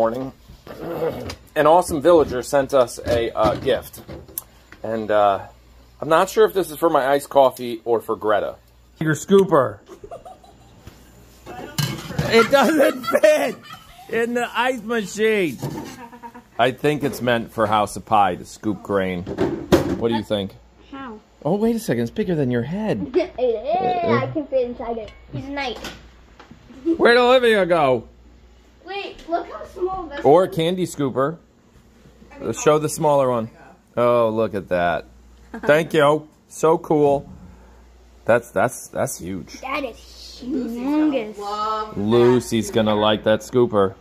morning. An awesome villager sent us a uh, gift. And uh, I'm not sure if this is for my iced coffee or for Greta. Your scooper. It doesn't fit in the ice machine. I think it's meant for House of Pie to scoop grain. What do you think? How? Oh, wait a second. It's bigger than your head. Yeah, I can fit inside it. He's a knight. Where'd Olivia go? Wait, look how small this Or a candy scooper. Let's show the smaller one. Oh, look at that. Thank you. So cool. That's that's that's huge. That is humongous. Love Lucy's gonna like that scooper.